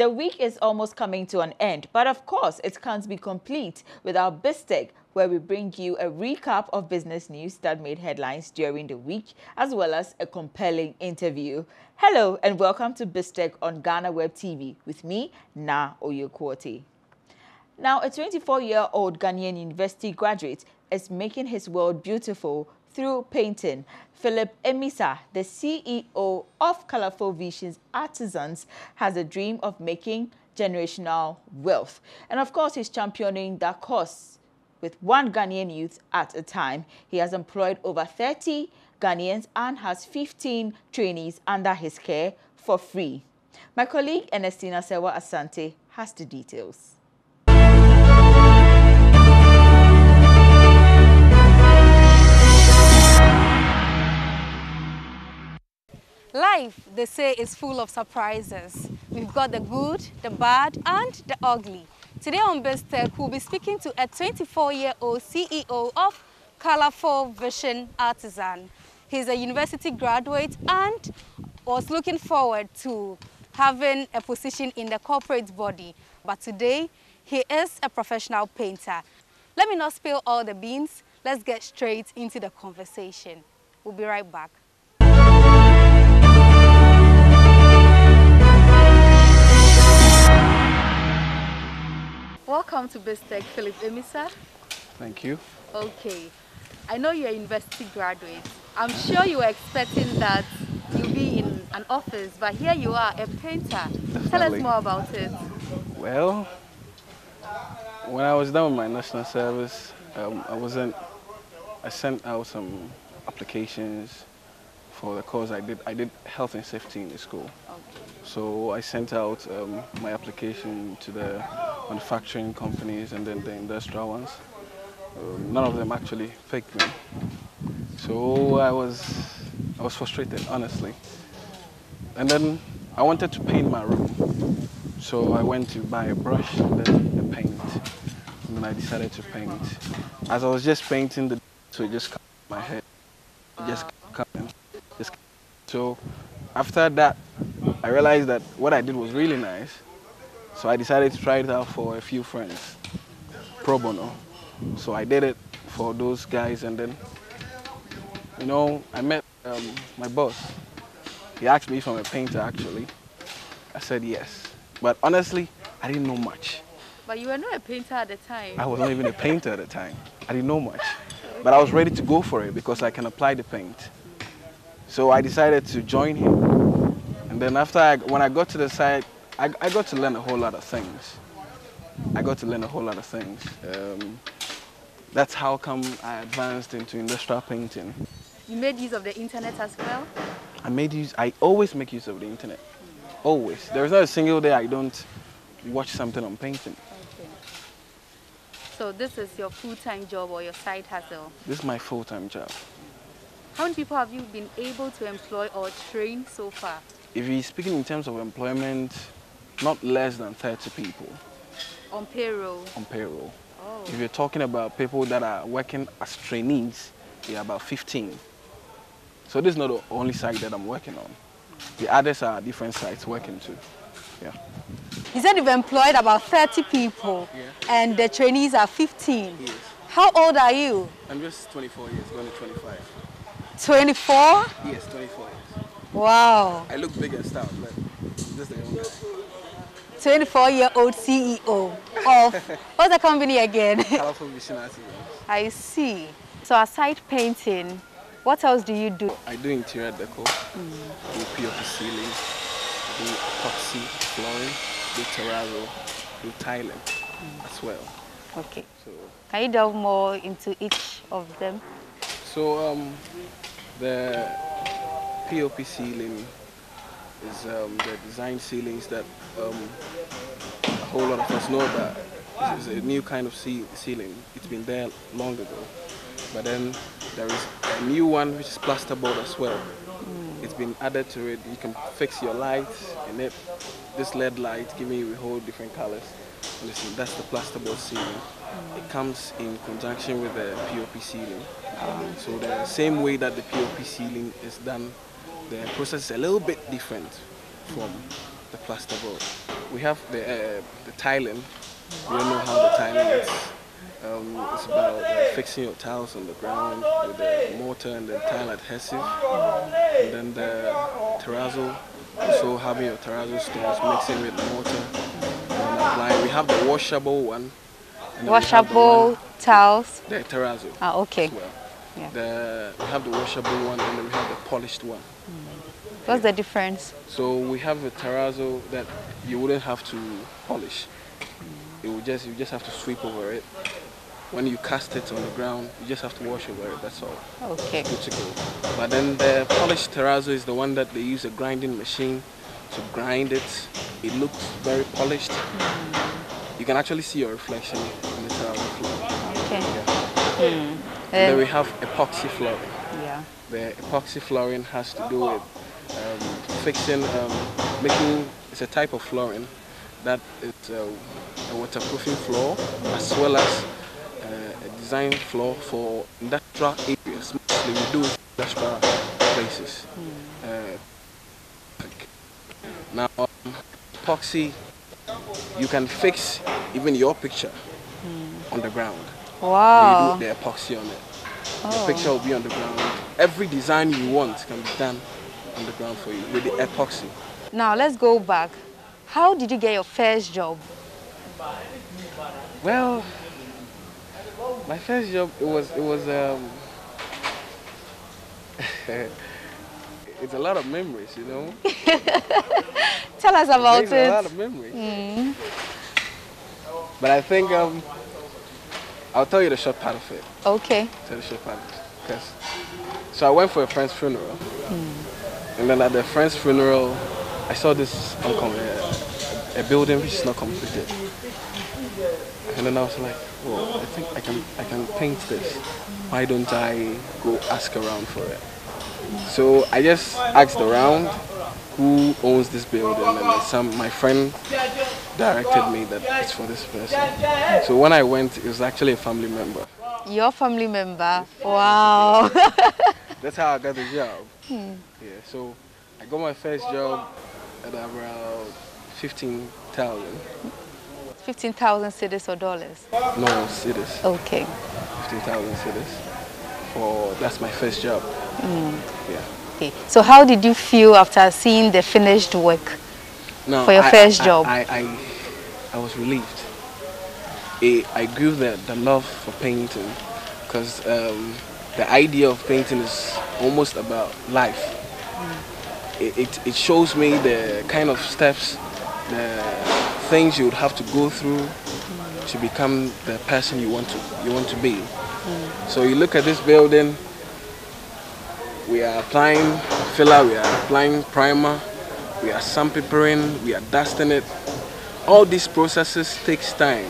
The week is almost coming to an end, but of course, it can't be complete without BizTech, where we bring you a recap of business news that made headlines during the week, as well as a compelling interview. Hello and welcome to BizTech on Ghana Web TV with me, Na Oyekwote. Now, a 24-year-old Ghanaian university graduate is making his world beautiful through painting. Philip Emisa, the CEO of Colorful Visions Artisans, has a dream of making generational wealth. And of course, he's championing that cause with one Ghanaian youth at a time. He has employed over 30 Ghanaians and has 15 trainees under his care for free. My colleague Ernestina Sewa Asante has the details. Life, they say, is full of surprises. We've got the good, the bad, and the ugly. Today on BizTech, we'll be speaking to a 24-year-old CEO of Colorful Vision Artisan. He's a university graduate and was looking forward to having a position in the corporate body. But today, he is a professional painter. Let me not spill all the beans. Let's get straight into the conversation. We'll be right back. Welcome to BizTech, Philip Emisa. Thank you. Okay, I know you're a university graduate. I'm sure you were expecting that you'll be in an office, but here you are, a painter. Definitely. Tell us more about it. Well, when I was done with my national service, um, I wasn't. I sent out some applications for the course I did. I did health and safety in the school. So I sent out um, my application to the manufacturing companies and then the industrial ones. Um, none of them actually picked me. So I was, I was frustrated, honestly. And then I wanted to paint my room. So I went to buy a brush and then a paint. And then I decided to paint. As I was just painting, the so it just cut my head. It just coming. Just so after that, I realized that what I did was really nice. So I decided to try it out for a few friends, pro bono. So I did it for those guys, and then, you know, I met um, my boss. He asked me if I'm a painter, actually. I said yes. But honestly, I didn't know much. But you were not a painter at the time. I was not even a painter at the time. I didn't know much. But I was ready to go for it because I can apply the paint. So I decided to join him. And then after, I, when I got to the site, I, I got to learn a whole lot of things. I got to learn a whole lot of things. Um, that's how come I advanced into industrial painting. You made use of the internet as well? I made use, I always make use of the internet. Always. There's not a single day I don't watch something on painting. Okay. So this is your full-time job or your side hustle? This is my full-time job. How many people have you been able to employ or train so far? If you're speaking in terms of employment, not less than 30 people On payroll? on payroll. Oh. If you're talking about people that are working as trainees, they're about 15. So this is not the only site that I'm working on. The others are different sites working too. Yeah. You said you've employed about 30 people Yeah. and the trainees are 15. Yes. How old are you? I'm just 24 years, going to 25. 24? Yes, 24 years. Wow. I look big and stout, but just the young guy. 24 year old CEO of what's the company again? Colorful I see. So aside painting, what else do you do? I do interior decor, do POP ceiling, do epoxy flooring, do terrazzo, do tiling as well. Okay. So, Can you delve more into each of them? so um, the POP ceiling is um, the design ceilings that um, a whole lot of us know that It's, is a new kind of ce- ceiling. It's been there long ago, but then there is a new one which is plasterboard as well. It's been added to it. You can fix your lights in it. This LED light giving you a whole different colors. Listen, that's the plasterboard ceiling. It comes in conjunction with the POP ceiling. So the same way that the POP ceiling is done, the process is a little bit different from the plasterboard. we have the uh, the tiling. We don't know how the tiling is. Um, it's about uh, fixing your tiles on the ground with the mortar and the tile adhesive, and then the terrazzo. Also having your terrazzo stones mixing with the mortar and applying. We have the washable one. and then we have the Washable one- towels. The terrazzo Ah, okay. well. Yeah. The, we have the washable one and then we have the polished one. Hmm. What's the difference? So we have a terrazzo that you wouldn't have to polish. Hmm. It would just you just have to sweep over it. When you cast it on the ground, you just have to wash over it. That's all. Okay. Good to go. But then the polished terrazzo is the one that they use a grinding machine to grind it. It looks very polished. Hmm. You can actually see your reflection in the terrazzo floor. Okay. And then we Uh, have epoxy flooring. yeah. The epoxy flooring has to do with um, fixing, um, making, it's a type of flooring that it's a, a waterproofing floor as well as uh, a design floor for industrial areas. Mostly we do industrial places. Uh, now, um, epoxy, you can fix even your picture on the ground. Wow. do the epoxy on it. Oh. The picture will be on the ground. Every design you want can be done on the ground for you with the epoxy. Now let's go back. How did you get your first job? Well, my first job it was it was um it's a lot of memories, you know. Tell us about it. It's a lot of memories. But I think um I'll tell you the short part of it. Okay. Tell the short part because so I went for a friend's funeral, hmm. and then at the friend's funeral, I saw this a, a building which is not completed, and then I was like, "Well, I think I can I can paint this. Why don't I go ask around for it?" So I just asked around who owns this building, and some my friend directed me that it's for this person. So when I went, it was actually a family member. Your family member. Wow. That's how I got the job. Hmm. Yeah, so I got my first job at about 15,000. 15,000 cedis or dollars. No, cedis. Okay. 15,000 cedis. For that's my first job. Hmm. Yeah. okay. So how did you feel after seeing the finished work? No, For your I- first I- job. I, I, was relieved. Eh, I, I grew the, the love for painting because um, the idea of painting is almost about life. Mm. It, it, it shows me the kind of steps, the things you would have to go through mm. to become the person you want to you want to be. Mm. So you look at this building, we are applying filler, we are applying primer, we are sandpapering, we are dusting it. All these processes takes time.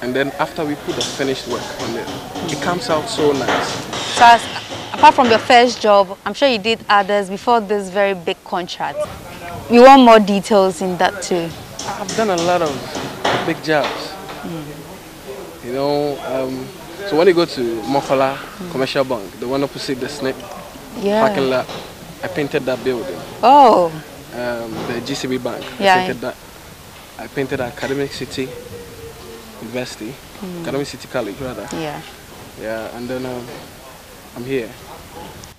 And then after we put the finished work on it, it comes out so nice. So as, apart from your first job, I'm sure you did others before this very big contract. We want more details in that too. I've done a lot of big jobs. You know, um, so when you go to Makola Commercial Bank, the one opposite the Snip parking lot, I painted that building. Oh, um, the GCB Bank. Yeah, I painted that. I painted at Academic City University, Academic City College rather. yeah. Yeah, and then um, I'm here.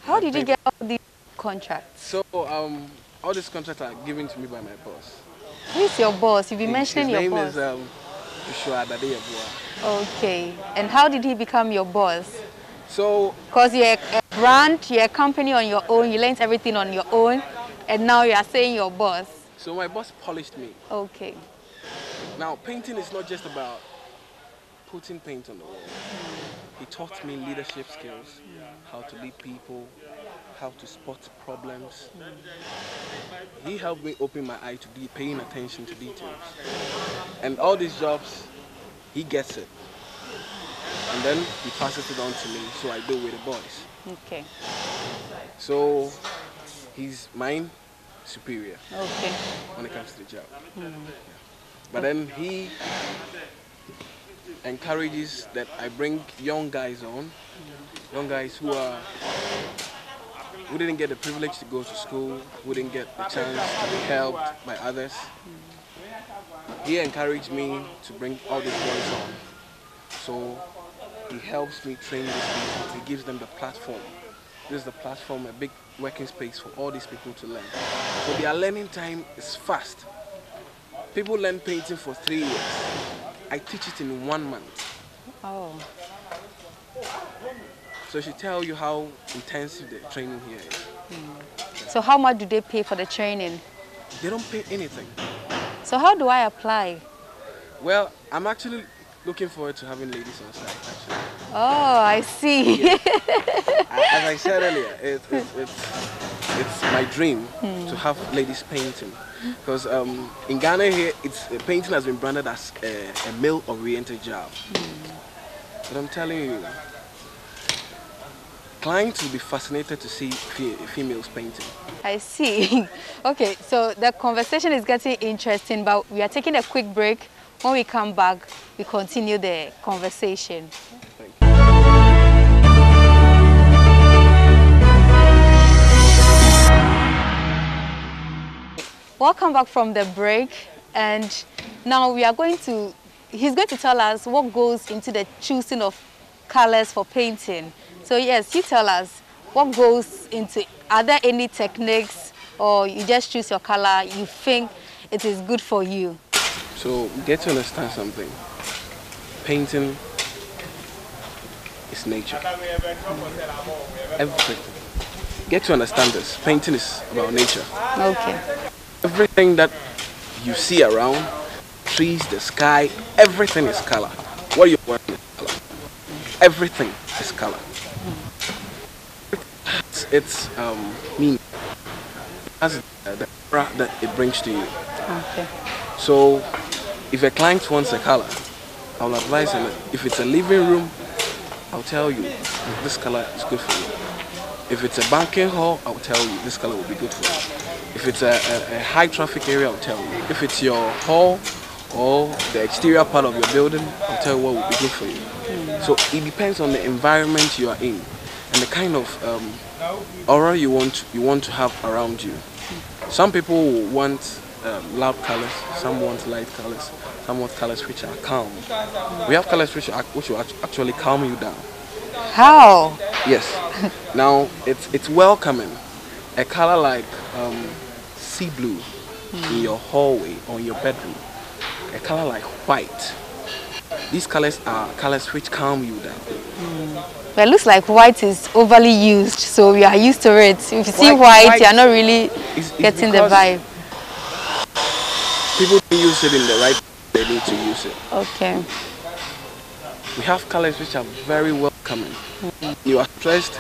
How did you get all these contracts? So um, all these contracts are given to me by my boss. Who's your boss? You've been His- mentioning His your name boss. is um, Joshua Adadeyabua. Okay. And how did he become your boss? So Because you're a brand, you're a company on your own, you learned everything on your own, and now you are saying your boss. so my boss polished me. Okay. Now painting is not just about putting paint on the wall. He taught me leadership skills, how to lead people, how to spot problems. He helped me open my eye to be paying attention to details. And all these jobs, he gets it. And then he passes it on to me, so I do with the boys. Okay. So he's mine superior Okay. when it comes to the job. Mm. But then he encourages that I bring young guys on, young guys who are who didn't get the privilege to go to school, who didn't get the chance to be helped by others. he encouraged me to bring all these boys on. So he helps me train these people. He gives them the platform. This is the platform, a big working space for all these people to learn. So their learning time is fast. People learn painting for three years. I teach it in one month. Oh. So she tell you how intensive the training here is. Hmm. So how much do they pay for the training? They don't pay anything. So how do I apply? Well, I'm actually looking forward to having ladies on site. Actually, Oh, I see. A- as I said earlier, it, it, it's it's my dream hmm. to have ladies painting, because um, in Ghana here, it's uh, painting has been branded as a, a male-oriented job. But I'm telling you, clients will be fascinated to see fe- females painting. I see. okay, so the conversation is getting interesting, but we are taking a quick break. When we come back, we continue the conversation. Welcome back from the break, and now we are going to, he's going to tell us what goes into the choosing of colors for painting. So yes, you tell us what goes into, are there any techniques or you just choose your color, you think it is good for you? So get to understand something. Painting is nature. Everything. Get to understand this. Painting is about nature. Okay. Everything that you see around, trees, the sky, everything is color. What you're wearing is color. Everything is color. It's, it's um, meaning. That's the aura that it brings to you. Okay. So, if a client wants a color, I'll advise him. If it's a living room, I'll tell you this color is good for you. If it's a banking hall, I'll tell you this color will be good for you. If it's a, a, a high traffic area, I'll tell you. If it's your hall or the exterior part of your building, I'll tell you what would be good for you. So it depends on the environment you are in and the kind of um, aura you want you want to have around you. Some people want um, loud colors, some want light colors, some want colors which are calm. We have colors which, are, which will actually calm you down. How? Yes. now it's it's welcoming. A color like um, sea blue in your hallway or your bedroom. A color like white. These colors are colors which calm you down. Well, it looks like white is overly used, so we are used to it. If you see White- white, white you are not really It's- it's getting the vibe. People use it in the right. They need to use it. Okay. We have colors which are very welcoming. Hmm. You are stressed,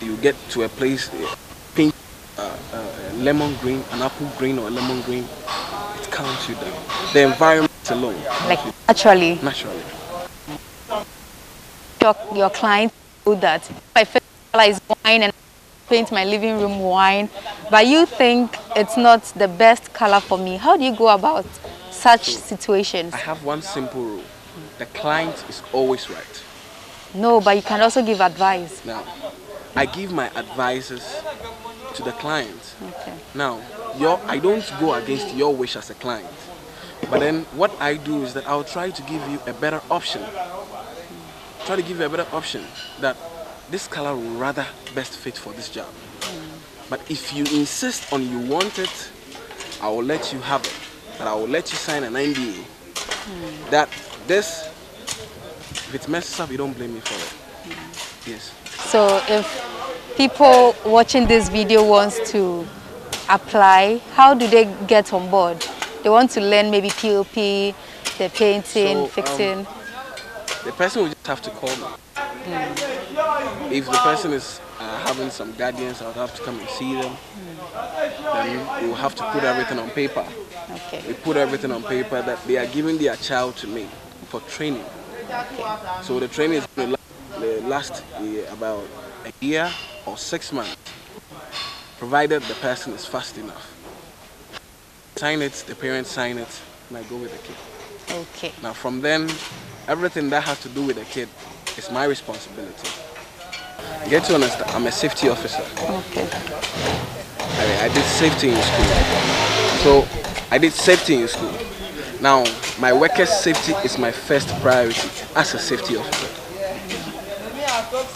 you get to a place, uh, pink, uh, uh, lemon green, an apple green or a lemon green, it calms you down. The environment alone, Like naturally, naturally. your, your client do that. My favorite color is wine and I paint my living room wine, but you think it's not the best color for me. How do you go about such situations? I have one simple rule. The client is always right. No, but you can also give advice. Now, I give my advices to the client. Okay. Now, your I don't go against your wish as a client. But then what I do is that I'll try to give you a better option. Try to give you a better option that this color will rather best fit for this job. Mm. But if you insist on you want it, I will let you have it. But I will let you sign an NDA mm. that this, if it messes up, you don't blame me for it. Mm. Yes. So if people watching this video wants to apply, how do they get on board? They want to learn maybe POP, the painting, So, um, fixing. The person will just have to call me. If the person is uh, having some guardians, I'll have to come and see them. Then we will have to put everything on paper. Okay. We put everything on paper that they are giving their child to me for training. So the training is going to last uh, about a year or six months, provided the person is fast enough. Sign it, the parents sign it, and I go with the kid. Okay. Now from then, everything that has to do with the kid is my responsibility. Get to understand, I'm a safety officer. Okay. I, I did safety in school. So I did safety in school. Now, my workers' safety is my first priority as a safety officer.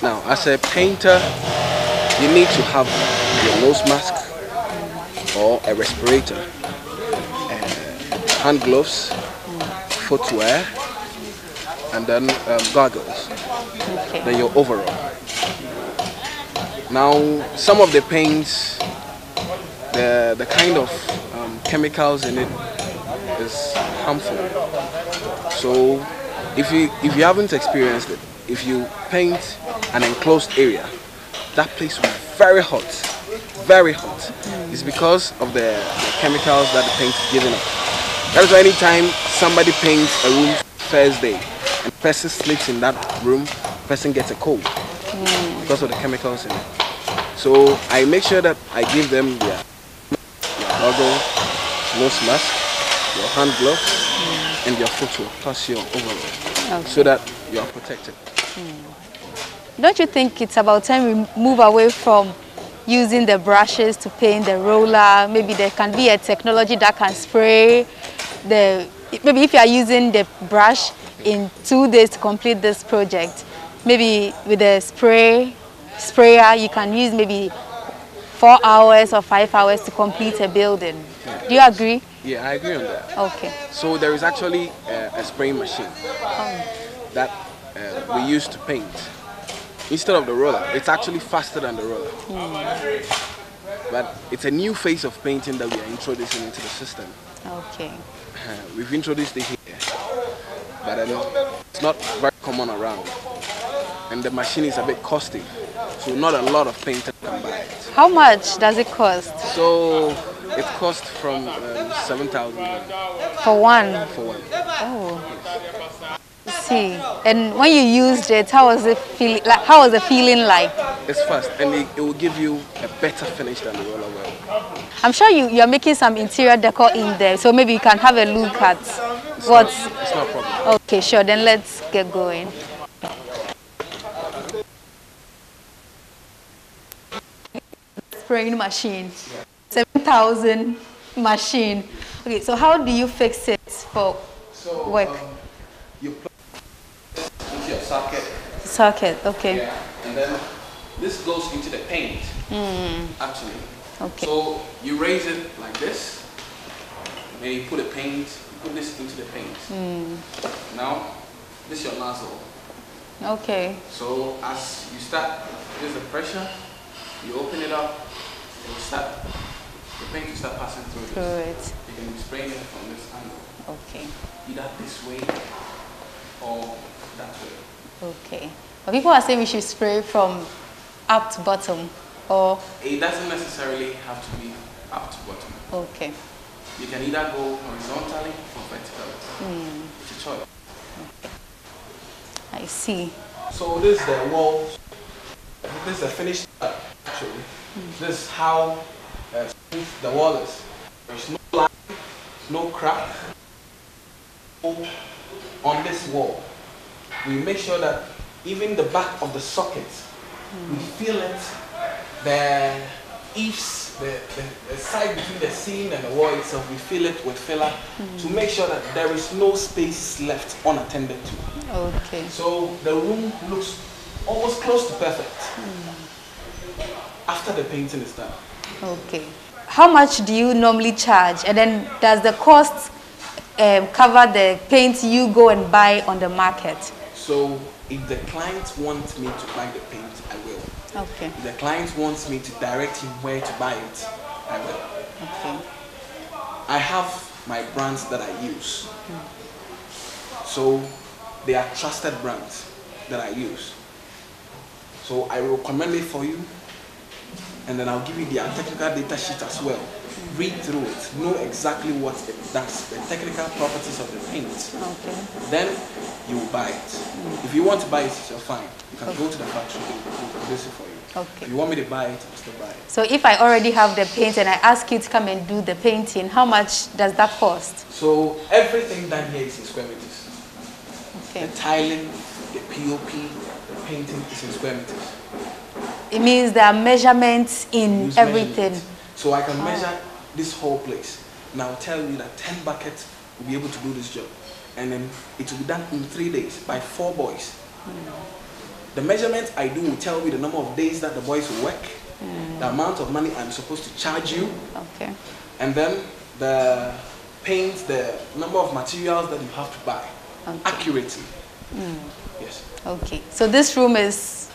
Now, as a painter, you need to have your nose mask or a respirator, uh, hand gloves, footwear, and then um, goggles. Okay. Then your overall. Now, some of the paints, the the kind of um, chemicals in it is harmful. So, if you if you haven't experienced it, if you paint an enclosed area, that place will be very hot, very hot. It's because of the, the chemicals that the paint is giving off. That is why anytime somebody paints a room Thursday day and person sleeps in that room, person gets a cold because of the chemicals in it. So I make sure that I give them their, their goggle, nose mask, your hand gloves, and your footwear plus your overall, so that you are protected. Hmm. Don't you think it's about time we move away from using the brushes to paint the roller? Maybe there can be a technology that can spray the, maybe if you are using the brush in two days to complete this project, maybe with the spray, sprayer, you can use maybe four hours or five hours to complete a building. Do you agree? Yeah, I agree on that. Okay. So there is actually uh, a spraying machine that uh, we use to paint. Instead of the roller, it's actually faster than the roller. But it's a new phase of painting that we are introducing into the system. Okay. Uh, we've introduced it here, but um, it's not very common around. And the machine is a bit costly, so not a lot of painters can buy it. How much does it cost So it costs from um, 7,000 for one? for one. See, and when you used it, how was it feel? Like, how was the feeling like? It's fast and it, it will give you a better finish than the roller will. I'm sure you you are making some interior decor in there, so maybe you can have a look at what's. It's not a problem. Okay, sure. Then let's get going. Spraying machine, seven thousand machine. Okay, so how do you fix it for So work? um, you into your socket, Socket. Okay. yeah, and then this goes into the paint. Hmm. Actually. Okay. So you raise it like this, and then you put the paint. You put this into the paint. Hmm. Now, this is your nozzle. Okay. So as you start, there's the pressure. You open it up, and you start. The paint will start passing through Through this. it. You can be spraying it from this angle, Okay. either this way or that way. Okay. But people are saying we should spray from up to bottom. Or It doesn't necessarily have to be up to bottom. okay. You can either go horizontally or vertically. It's a choice. I see. So this is the wall. This is the finished part, actually. This is how uh, smooth the wall is. There's no line, no crack. On this wall, we make sure that even the back of the socket, we hmm. feel it. The eaves, the, the, the side between the ceiling and the wall itself, we fill it with filler to hmm. make sure that there is no space left unattended to. Okay. So the room looks almost close to perfect hmm. after the painting is done. Okay. How much do you normally charge? And then does the cost um, cover the paint you go and buy on the market? So if the client wants me to buy the paint, I will. Okay. If the client wants me to direct him where to buy it, I will. Okay. I have my brands that I use. So they are trusted brands that I use. So I will recommend it for you and then I'll give you the technical data sheet as well. Read through it, know exactly what it does, the technical properties of the paint. Okay. Then you buy it. If you want to buy it, you're fine. You can go to the factory and we'll produce it for you. Okay. If you want me to buy it, I'll still buy it. So if I already have the paint and I ask you to come and do the painting, how much does that cost? So everything done here is in square meters. Okay. The tiling, the POP, the painting is in square meters. It means there are measurements in Use everything. measurements. So I can oh. measure this whole place. Now tell you that 10 buckets will be able to do this job. And then it will be done in three days by four boys. The measurement I do will tell me the number of days that the boys will work, mm. the amount of money I'm supposed to charge you, Okay. and then the paint, the number of materials that you have to buy Okay. accurately. Mm. Yes. Okay. So this room is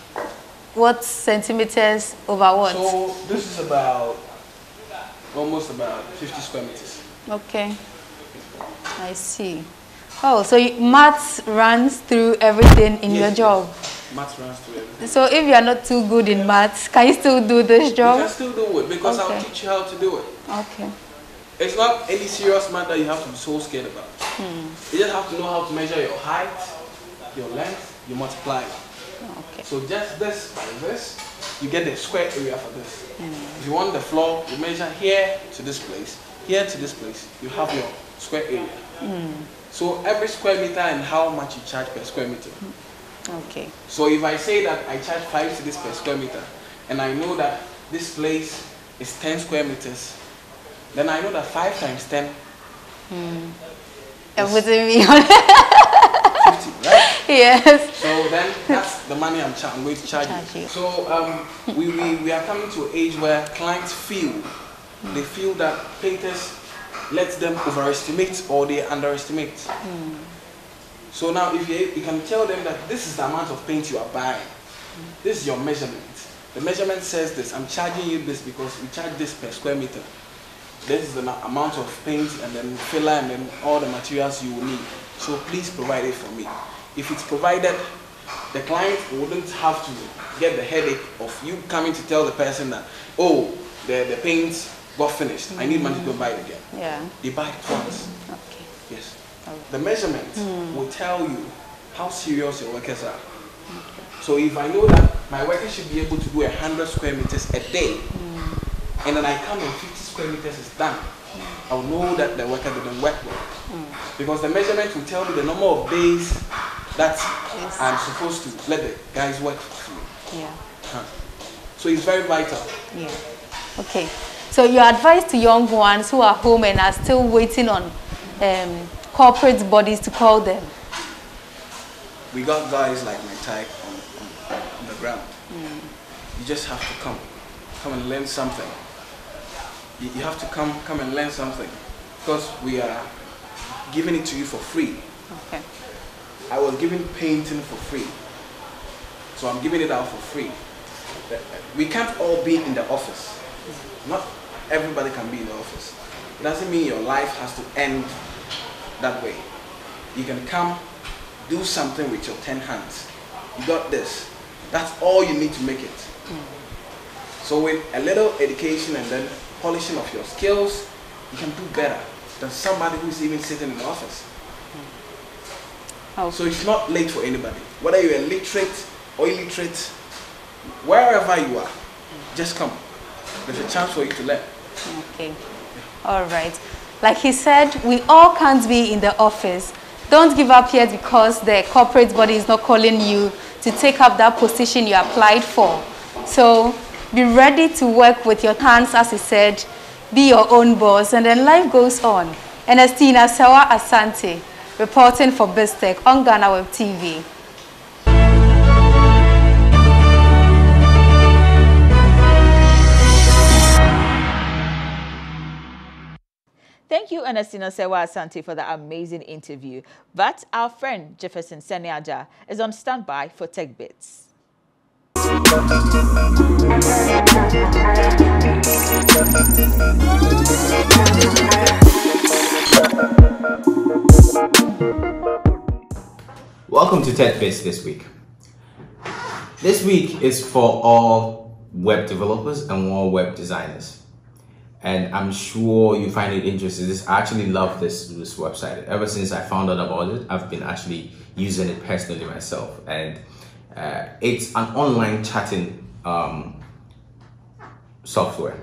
what centimeters over what? So this is about almost about 50 square meters. Okay. I see. Oh, so you, maths runs through everything in your Yes, job. Math runs through everything. So if you are not too good in maths, can you still do this job? You can still do it because I'll teach you how to do it. Okay. It's not any serious math that you have to be so scared about. Hmm. You just have to know how to measure your height, your length, you multiply. Okay. So just this by this, you get the square area for this. Hmm. If you want the floor, you measure here to this place, here to this place, you have your square area. Hmm. So every square meter and how much you charge per square meter. Okay. So if I say that I charge five cedis per square meter, and I know that this place is 10 square meters, then I know that five times 10, Everything we on. 50, right? yes. So then that's the money I'm, I'm going to charge, Charge you. you. So um, we, we, we are coming to an age where clients feel, they feel that painters let them overestimate or they underestimate. So now if you, you can tell them that this is the amount of paint you are buying, this is your measurement. The measurement says this, I'm charging you this because we charge this per square meter. This is the amount of paint and then filler and then all the materials you will need. So please provide it for me. If it's provided, the client wouldn't have to get the headache of you coming to tell the person that, oh, the, the paint got finished. I need money to go buy it again. Yeah. They buy it once. Okay. Yes. Alright. The measurement hmm. will tell you how serious your workers are. Okay. So if I know that my workers should be able to do 100 square meters a day, hmm. and then I come and 50 square meters is done, I'll know that the worker didn't work well. Because the measurement will tell me the number of days that Yes. I'm supposed to let the guys work through. Yeah. Huh. So it's very vital. Yeah. Okay. So your advice to young ones who are home and are still waiting on um, corporate bodies to call them. we got guys like my type on, on, on the ground. You just have to come, come and learn something. You, you have to come, come and learn something, because we are giving it to you for free. Okay. I was giving painting for free, so I'm giving it out for free. Uh, We can't all be in the office. Not everybody can be in the office. It doesn't mean your life has to end that way. You can come, do something with your 10 hands. You got this. That's all you need to make it. So with a little education and then polishing of your skills, you can do better than somebody who's even sitting in the office. Okay. So it's not late for anybody. Whether you're literate or illiterate, wherever you are, just come. There's a chance for you to learn. Okay. All right. Like he said, we all can't be in the office. Don't give up yet because the corporate body is not calling you to take up that position you applied for. So be ready to work with your hands, as he said. Be your own boss, and then life goes on. Ernestina Sewa Asante, reporting for BizTech on Ghana Web TV. Thank you, Ernestina Sewa Asante, for that amazing interview. But our friend Jefferson Seniaja is on standby for Tech Bits. Welcome to Tech Bits this week. This week is for all web developers and all web designers. And I'm sure you find it interesting. This I actually love this this website. Ever since I found out about it, I've been actually using it personally myself. And uh, it's an online chatting um, software.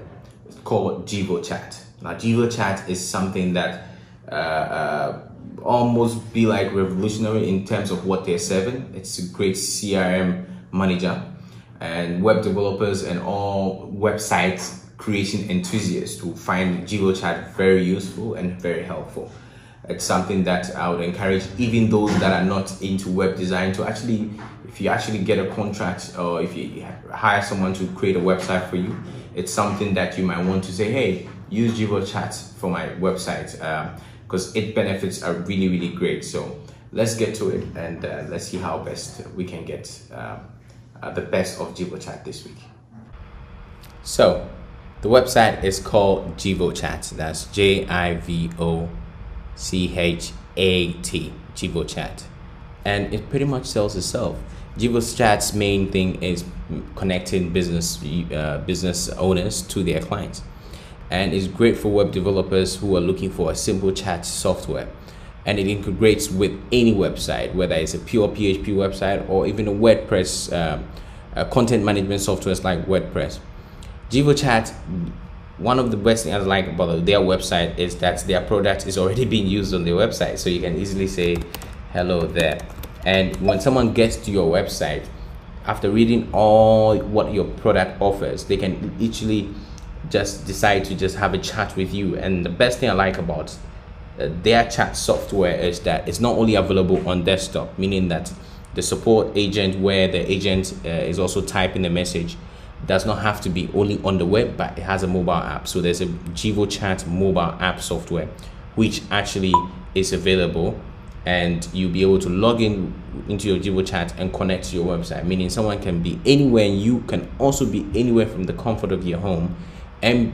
It's called JivoChat. Now, JivoChat is something that uh, uh, almost be like revolutionary in terms of what they're serving. It's a great CRM manager, and web developers and all website creation enthusiasts will find JivoChat very useful and very helpful. It's something that I would encourage even those that are not into web design to actually, if you actually get a contract or if you hire someone to create a website for you, it's something that you might want to say, hey, use Chat for my website because uh, it benefits are really, really great. So let's get to it and uh, let's see how best we can get uh, uh the best of Chat this week. So the website is called JivoChat. That's J I V O C H A T, JivoChat. And it pretty much sells itself. JivoChat's main thing is connecting business uh, business owners to their clients. And it's great for web developers who are looking for a simple chat software. And it integrates with any website, whether it's a pure PHP website or even a WordPress uh, content management softwares like WordPress. JivoChat, one of the best things I like about their website is that their product is already being used on their website. So you can easily say hello there. And when someone gets to your website, after reading all what your product offers, they can easily just decide to just have a chat with you. And the best thing I like about uh, their chat software is that it's not only available on desktop, meaning that the support agent where the agent uh, is also typing the message does not have to be only on the web, but it has a mobile app. So there's a Jivo Chat mobile app software, which actually is available, and you'll be able to log in into your Jivo Chat and connect to your website. Meaning someone can be anywhere, and you can also be anywhere from the comfort of your home, and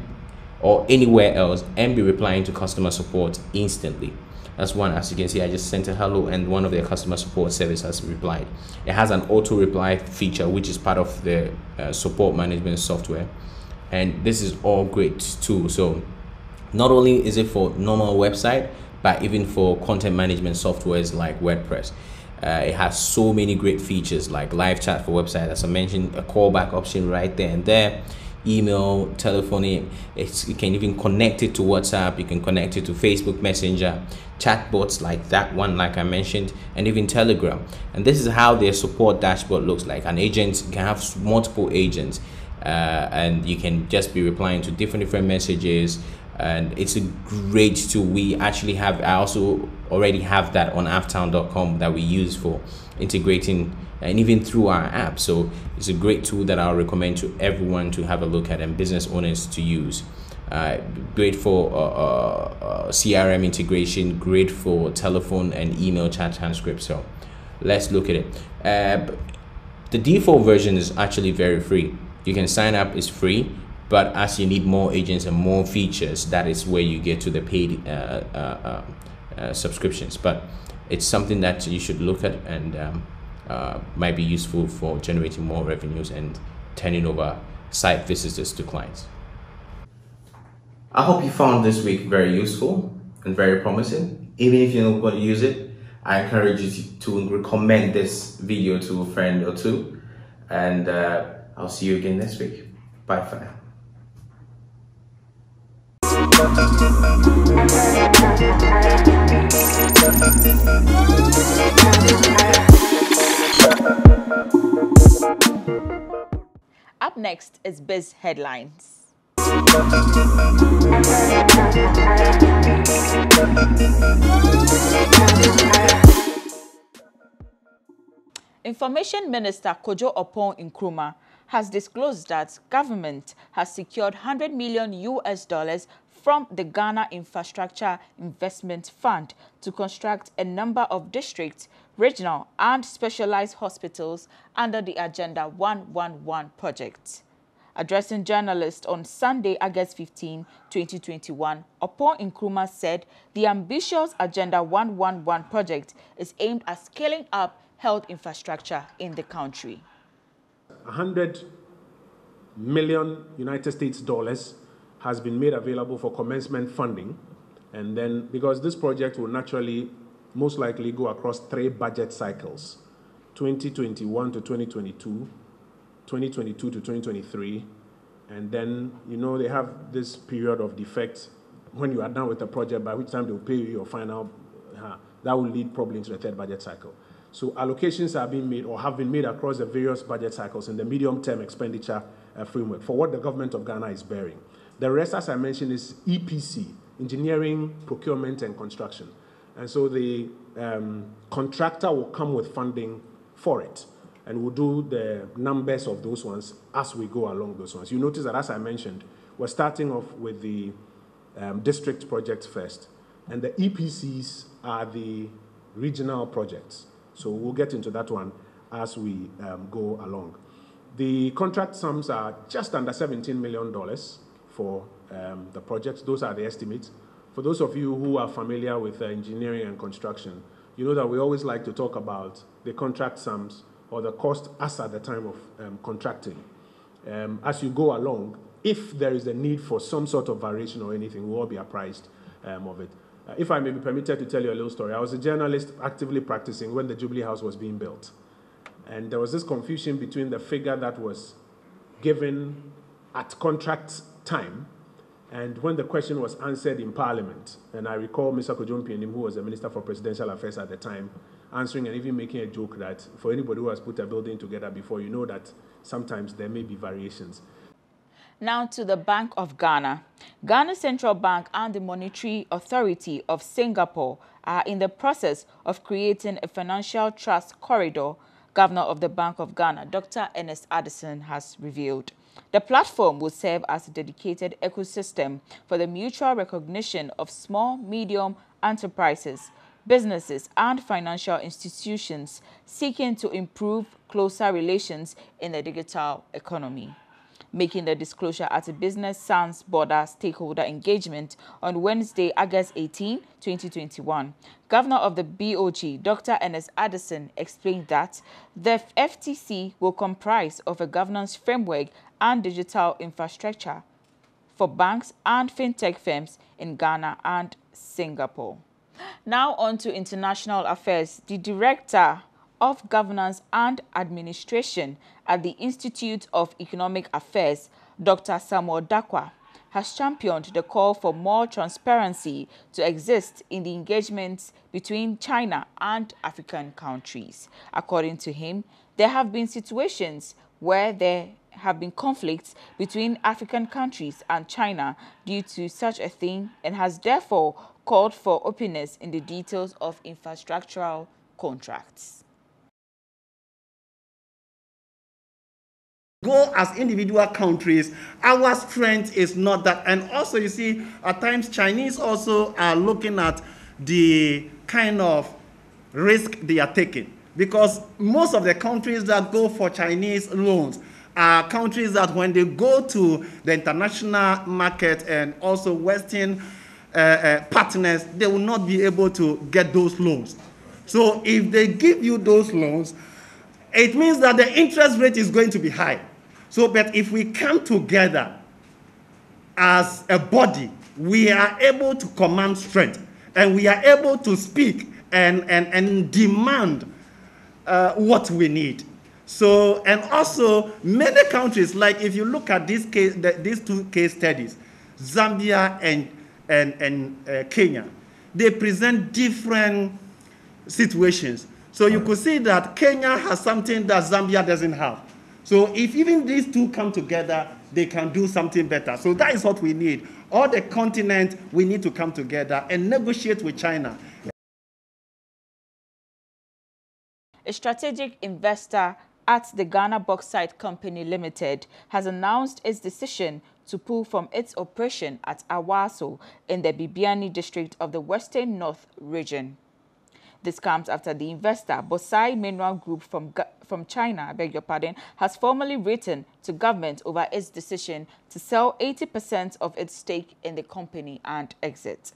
or anywhere else, and be replying to customer support instantly. That's one. As you can see, I just sent a hello and one of their customer support service has replied. It has an auto reply feature, which is part of the uh, support management software. And this is all great too. So not only is it for normal website, but even for content management softwares like WordPress. Uh, it has so many great features like live chat for website, as I mentioned, a callback option right there and there email, telephony. It's, you can even connect it to WhatsApp. You can connect it to Facebook Messenger, chatbots like that one, like I mentioned, and even Telegram. And this is how their support dashboard looks like. An agent can have multiple agents, uh, and you can just be replying to different different messages. And it's a great tool. We actually have. I also already have that on apptown.com that we use for integrating and even through our app. So it's a great tool that I'll recommend to everyone to have a look at and business owners to use. Uh, great for uh, uh, uh CRM integration, great for telephone and email chat transcript. So let's look at it. Uh, the default version is actually very free. You can sign up, it's free, but as you need more agents and more features, that is where you get to the paid uh, subscriptions. But it's something that you should look at and um, uh, might be useful for generating more revenues and turning over site visitors to clients. I hope you found this week very useful and very promising. Even if you're not going to use it, I encourage you to, to recommend this video to a friend or two. And uh, I'll see you again next week. Bye for now. Up next is Biz Headlines. Information Minister Kojo Oppong Nkrumah has disclosed that government has secured 100 million US dollars from the Ghana Infrastructure Investment Fund to construct a number of district, regional and specialized hospitals under the Agenda 111 project. Addressing journalists on Sunday, August 15, 2021, Oppong Nkrumah said the ambitious Agenda 111 project is aimed at scaling up health infrastructure in the country. 100 million United States dollars has been made available for commencement funding. And then, because this project will naturally, most likely go across three budget cycles 2021 to 2022, 2022 to 2023, and then, you know, they have this period of defect when you are done with the project, by which time they'll pay you your final, uh, that will lead probably into the third budget cycle. So allocations are being made or have been made across the various budget cycles in the medium-term expenditure uh, framework for what the government of Ghana is bearing. The rest, as I mentioned, is EPC, engineering, procurement, and construction. And so the um, contractor will come with funding for it. And we'll do the numbers of those ones as we go along those ones. You notice that, as I mentioned, we're starting off with the um, district projects first. And the EPCs are the regional projects. So we'll get into that one as we um, go along. The contract sums are just under $17 million for um, the projects. Those are the estimates. For those of you who are familiar with uh, engineering and construction, you know that we always like to talk about the contract sums or the cost as at the time of um, contracting. Um, as you go along, if there is a need for some sort of variation or anything, we'll all be apprised um, of it. Uh, if I may be permitted to tell you a little story, I was a journalist actively practicing when the Jubilee House was being built. And there was this confusion between the figure that was given at contract time and when the question was answered in Parliament. And I recall Mr. Kojo Mpiani, who was the Minister for Presidential Affairs at the time, answering and even making a joke that for anybody who has put a building together before, you know that sometimes there may be variations. Now to the Bank of Ghana. Ghana Central Bank and the Monetary Authority of Singapore are in the process of creating a financial trust corridor, Governor of the Bank of Ghana, Dr. Ernest Addison, has revealed. The platform will serve as a dedicated ecosystem for the mutual recognition of small, medium enterprises, businesses, and financial institutions seeking to improve closer relations in the digital economy making the disclosure at a Business Sans Border stakeholder engagement on Wednesday, August 18, 2021. Governor of the BOG, Dr. Ernest Addison, explained that the FTC will comprise of a governance framework and digital infrastructure for banks and fintech firms in Ghana and Singapore. Now on to international affairs. The director of Governance and Administration at the Institute of Economic Affairs, Dr. Samuel Darkwah, has championed the call for more transparency to exist in the engagements between China and African countries. According to him, there have been situations where there have been conflicts between African countries and China due to such a thing and has therefore called for openness in the details of infrastructural contracts. go as individual countries our strength is not that and also you see at times chinese also are looking at the kind of risk they are taking because most of the countries that go for chinese loans are countries that when they go to the international market and also western uh, uh, partners they will not be able to get those loans so if they give you those loans it means that the interest rate is going to be high so, but if we come together as a body, we are able to command strength and we are able to speak and, and, and demand uh, what we need. So, and also many countries, like if you look at this case, the, these two case studies, Zambia and, and, and uh, Kenya, they present different situations. So you could see that Kenya has something that Zambia doesn't have. So if even these two come together, they can do something better. So that is what we need. All the continent, we need to come together and negotiate with China. A strategic investor at the Ghana Bauxite Company Limited has announced its decision to pull from its operation at Awaso in the Bibiani district of the Western North region. This comes after the investor, Bosai Mineral Group from, from China, I beg your pardon, has formally written to government over its decision to sell 80% of its stake in the company and exit.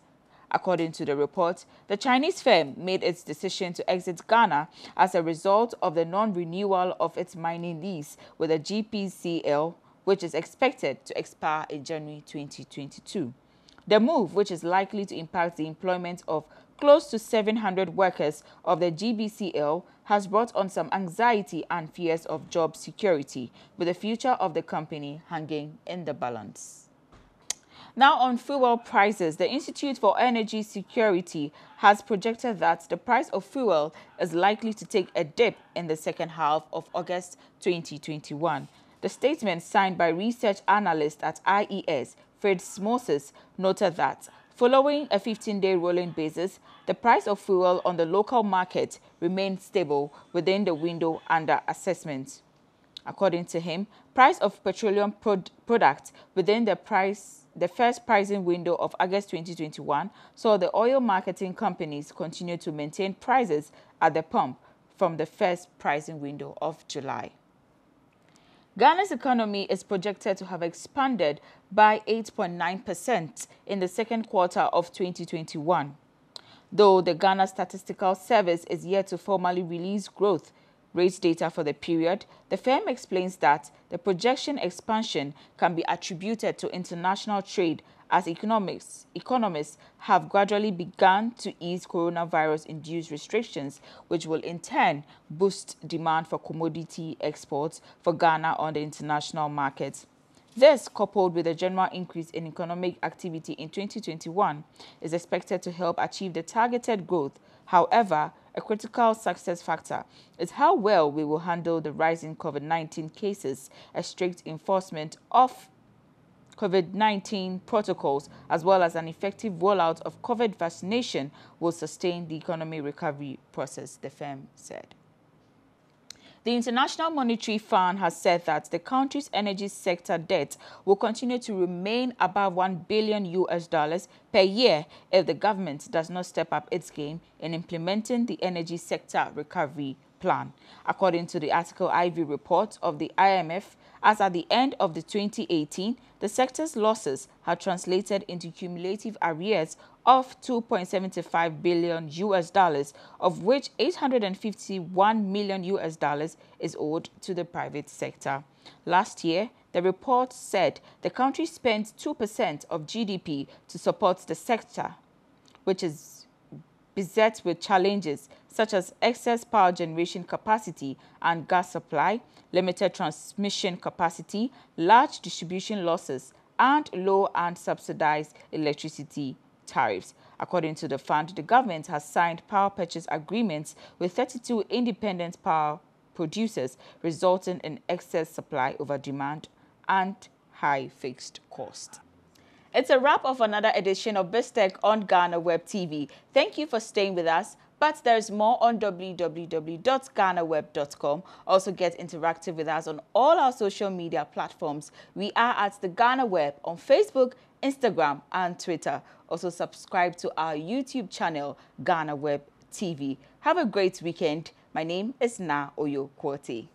According to the report, the Chinese firm made its decision to exit Ghana as a result of the non-renewal of its mining lease with the GBCL, which is expected to expire in January 2022. The move, which is likely to impact the employment of close to 700 workers of the GBCL has brought on some anxiety and fears of job security, with the future of the company hanging in the balance. Now on fuel prices, the Institute for Energy Security has projected that the price of fuel is likely to take a dip in the second half of August 2021. The statement signed by research analyst at IES, Fred Moses, noted that Following a 15-day rolling basis, the price of fuel on the local market remained stable within the window under assessment. According to him, price of petroleum prod products within the price the first pricing window of August 2021 saw the oil marketing companies continue to maintain prices at the pump from the first pricing window of July. Ghana's economy is projected to have expanded by 8.9% in the second quarter of 2021. Though the Ghana Statistical Service is yet to formally release growth rate data for the period, the firm explains that the projection expansion can be attributed to international trade as economics, economists have gradually begun to ease coronavirus-induced restrictions, which will in turn boost demand for commodity exports for Ghana on the international market. This, coupled with a general increase in economic activity in 2021, is expected to help achieve the targeted growth. However, a critical success factor is how well we will handle the rising COVID-19 cases, a strict enforcement of COVID-19 protocols, as well as an effective rollout of COVID vaccination will sustain the economy recovery process, the firm said. The International Monetary Fund has said that the country's energy sector debt will continue to remain above 1 billion US dollars per year if the government does not step up its game in implementing the energy sector recovery plan. According to the article IV report of the IMF, as at the end of the 2018, the sector's losses had translated into cumulative arrears of 2.75 billion US dollars, of which 851 million US dollars is owed to the private sector. Last year, the report said the country spent 2% of GDP to support the sector, which is beset with challenges such as excess power generation capacity and gas supply, limited transmission capacity, large distribution losses, and low and subsidized electricity tariffs. According to the fund, the government has signed power purchase agreements with 32 independent power producers, resulting in excess supply over demand and high fixed cost. It's a wrap of another edition of BizTech on Ghana Web TV. Thank you for staying with us. But there's more on www.ghanaweb.com. Also get interactive with us on all our social media platforms. We are at the Ghana Web on Facebook, Instagram, and Twitter. Also subscribe to our YouTube channel, Ghana Web TV. Have a great weekend. My name is Naa Oyoo Quartey.